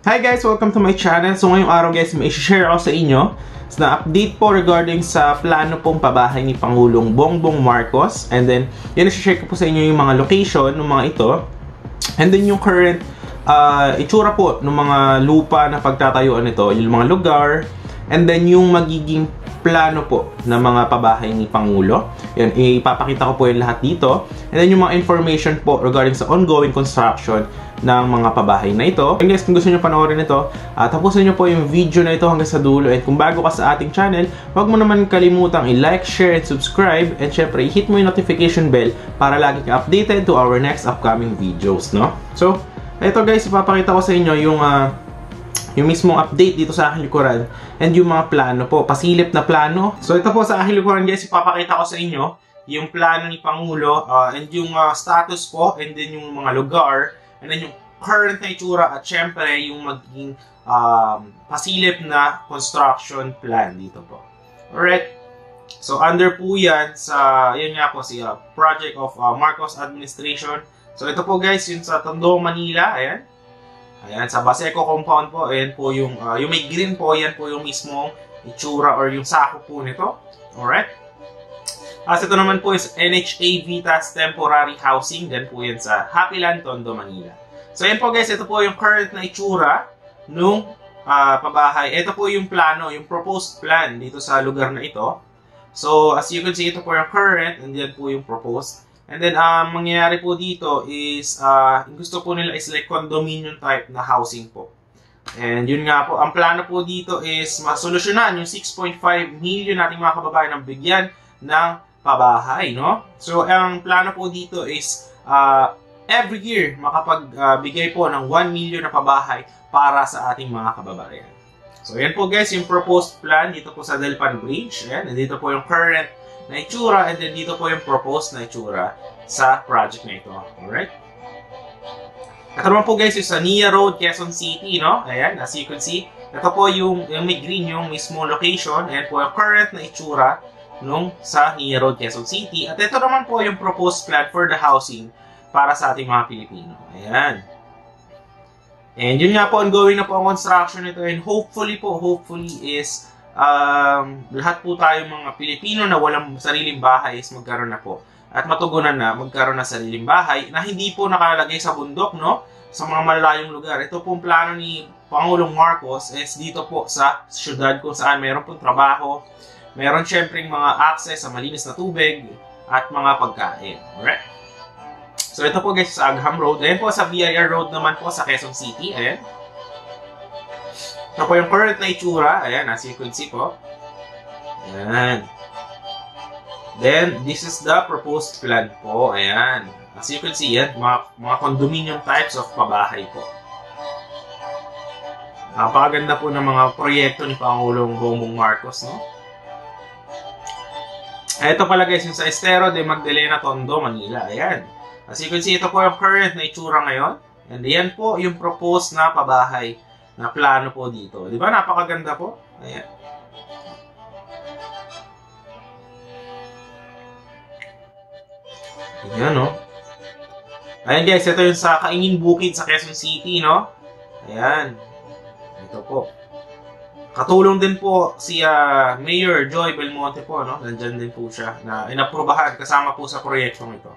Hi guys! Welcome to my channel. So ngayong araw guys, may share ako sa inyo na update po regarding sa plano pong pabahay ni Pangulong Bongbong Marcos. And then, yun share ko po sa inyo yung mga location ng mga ito. And then yung current uh, itsura po ng mga lupa na pagtatayuan nito, yung mga lugar. And then yung magiging plano po ng mga pabahay ni Pangulo. Yan, ipapakita ko po yung lahat dito. And then yung mga information po regarding sa ongoing construction ng mga pabahay na ito. And guys, kung gusto nyo panoorin ito, uh, tapusin nyo po yung video na ito hanggang sa dulo. And kung bago ka sa ating channel, huwag mo naman kalimutang i-like, share, and subscribe. And syempre, hit mo yung notification bell para lagi kang updated to our next upcoming videos, no? So, ito guys, ipapakita ko sa inyo yung uh, yung mismong update dito sa aking likuran and yung mga plano po, pasilip na plano. So ito po sa aking likuran guys, ipapakita ko sa inyo yung plano ni Pangulo uh, and yung uh, status po and then yung mga lugar and then yung current na itsura at syempre yung magiging um, pasilip na construction plan dito po. Alright. So under po yan sa, yun nga po si uh, project of uh, Marcos Administration. So ito po guys, yung sa Tondo, Manila. Ayan. Ayan, sa Baseco compound po, ayan po yung, uh, yung may green po, ayan po yung mismong itsura or yung sako po nito. Alright? As ito naman po is NHA Vitas Temporary Housing, then po yan sa Happy Land, Tondo, Manila. So ayan po guys, ito po yung current na itsura nung uh, pabahay. Ito po yung plano, yung proposed plan dito sa lugar na ito. So as you can see, ito po yung current, and yan po yung proposed. And then, ang um, mangyayari po dito is, uh, gusto po nila is like condominium type na housing po. And yun nga po, ang plano po dito is masolusyonan yung 6.5 million nating mga kababayan ng bigyan ng pabahay, no? So, ang plano po dito is uh, every year makapagbigay uh, po ng 1 million na pabahay para sa ating mga kababayan. So, yan po guys, yung proposed plan dito po sa Delpan Bridge. Ayan, dito po yung current na itsura and then dito po yung proposed na itsura sa project na ito. Alright? Naman po guys yung sa Nia Road, Quezon City, no? Ayan, as you can see, ito po yung, yung may green yung mismo location and po yung current na itsura nung sa Road, Quezon City. At ito naman po yung proposed plan for the housing para sa ating mga Pilipino. Ayan. And yun nga po, ongoing na po ang construction nito and hopefully po, hopefully is um, lahat po tayo mga Pilipino na walang sariling bahay is magkaroon na po. At matugunan na magkaroon na sariling bahay na hindi po nakalagay sa bundok, no? Sa mga malalayong lugar. Ito pong plano ni Pangulong Marcos is dito po sa syudad kung saan meron pong trabaho, meron syempre mga access sa malinis na tubig at mga pagkain. Alright? So ito po guys sa Agham Road. Ayan po sa BIR Road naman po sa Quezon City. Ayan. Ito po yung current na itsura. Ayan, as you can see po. Ayan. Then, this is the proposed plan po. Ayan. As you can see, yan, mga, mga condominium types of pabahay po. Napakaganda po ng mga proyekto ni Pangulong Bongbong Marcos, no? Ito pala guys, yung sa Estero de Magdalena, Tondo, Manila. Ayan. As you can see, ito po yung current na itsura ngayon. And yan po yung proposed na pabahay na plano po dito. Di ba? Napakaganda po. Ayan. Ayan, no? Ayan guys, ito yung sa Kaingin Bukid sa Quezon City, no? Ayan. Ito po. Katulong din po si uh, Mayor Joy Belmonte po, no? Nandyan din po siya na inaprubahan kasama po sa proyektong ito.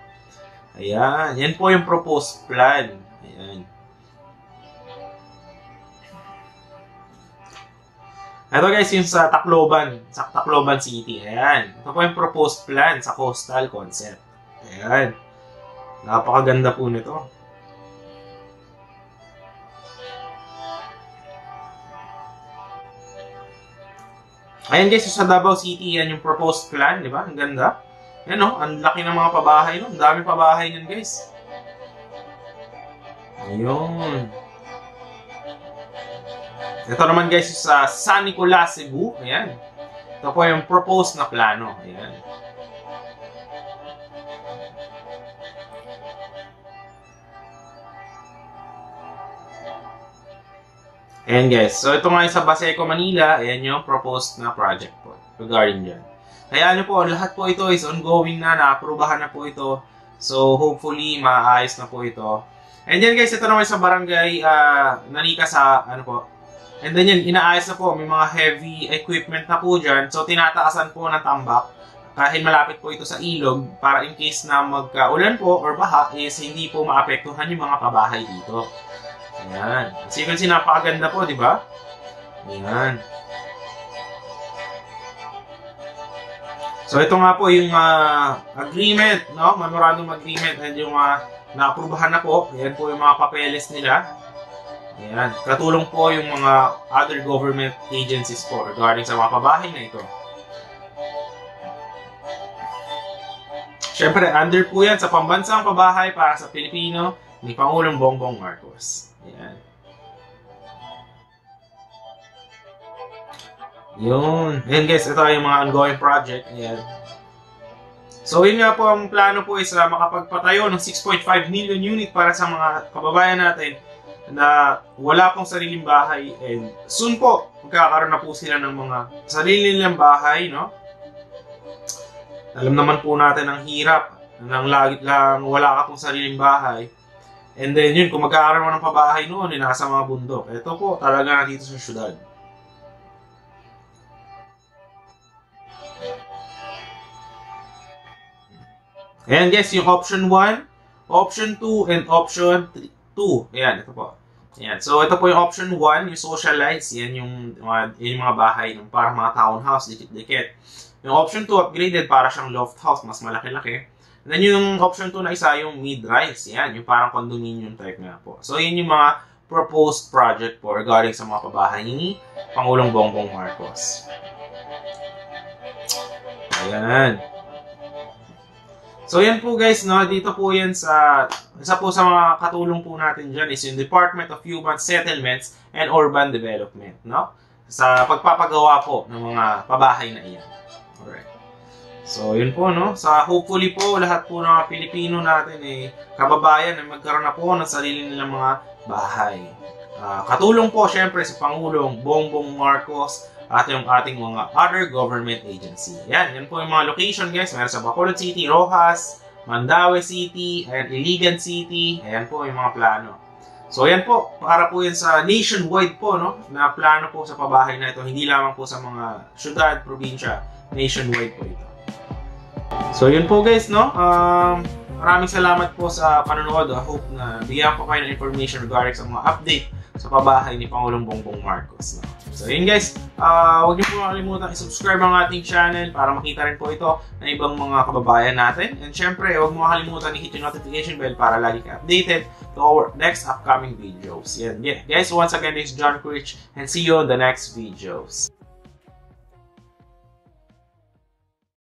Ayan. Yan po yung proposed plan. Ayan. Ito guys, yung sa Tacloban, sa Tacloban City. Ayan. Ito po yung proposed plan sa coastal concept. Ayan. Napakaganda po nito. Ayan guys, sa Davao City, yan yung proposed plan, di ba? Ang ganda. Yan no, ang laki ng mga pabahay no. Ang dami pabahay niyan guys. Ayun. Ito naman guys sa San Nicolas, Cebu. Ayan. Ito po yung proposed na plano. Ayan. Ayan guys. So ito nga sa Baseco, Manila. Ayan yung proposed na project po regarding dyan. Kaya ano po, lahat po ito is ongoing na. Naaprubahan na po ito. So hopefully maayos na po ito. And then guys, ito naman sa barangay uh, Nanika sa ano po. And then yan, inaayos na po. May mga heavy equipment na po dyan. So tinataasan po ng tambak kahit malapit po ito sa ilog para in case na magka-ulan po or baha is hindi po maapektuhan yung mga pabahay dito. Ayan. Can see, napakaganda po, di ba? Ayan. So ito nga po yung uh, agreement, no? Memorandum agreement and yung uh, naaprubahan na po. Yan po yung mga papeles nila. Ayan. Katulong po yung mga other government agencies po regarding sa mga pabahay na ito. Siyempre, under po yan sa pambansang pabahay para sa Pilipino ni Pangulong Bongbong Marcos. Ayan. Yun. Ayan guys, ito yung mga ongoing project. Ayan. So yun nga po ang plano po is uh, makapagpatayo ng 6.5 million unit para sa mga kababayan natin na wala pong sariling bahay and soon po magkakaroon na po sila ng mga sarili nilang bahay, no? Alam naman po natin ang hirap nang lagi lang wala ka pong sariling bahay. And then yun, kung magkakaroon ng pabahay noon, eh, nasa mga bundok. Ito po, talaga dito sa syudad. Ayan guys, yung option 1, option 2, and option 2. Ayan, ito po. Ayan. So, ito po yung option 1, yung socialize. Yan yung, mga, yung mga bahay ng parang mga townhouse, dikit-dikit. Yung option 2, upgraded, para siyang loft house, mas malaki-laki. And then yung option 2 na isa, yung mid-rise. Yan, yung parang condominium type nga po. So, yun yung mga proposed project po regarding sa mga pabahay ni Pangulong Bongbong Marcos. Ayan. So yan po guys, no, dito po yan sa, isa po sa mga katulong po natin dyan is yung Department of Human Settlements and Urban Development, no? Sa pagpapagawa po ng mga pabahay na iyan. Alright. So yun po, no? Sa hopefully po, lahat po ng mga Pilipino natin eh, kababayan na magkaroon na po ng sarili nilang mga bahay. Uh, katulong po syempre sa Pangulong Bongbong Marcos at yung ating mga other government agency. Yan, yan po yung mga location guys. Meron sa Bacolod City, Rojas, Mandaue City, and Iligan City. Ayan po yung mga plano. So yan po, para po yan sa nationwide po, no? Na plano po sa pabahay na ito. Hindi lamang po sa mga syudad, probinsya. Nationwide po. So yun po guys, no? Um, maraming salamat po sa panonood. I hope na bigyan ko kayo ng information regarding sa mga update sa pabahay ni Pangulong Bongbong Marcos. No? So yun guys, uh, huwag niyo po makalimutan i-subscribe ang ating channel para makita rin po ito ng ibang mga kababayan natin. And syempre, huwag mo makalimutan i-hit yung notification bell para lagi ka updated to our next upcoming videos. Yan, yeah. Guys, once again, this is John Quich and see you on the next videos.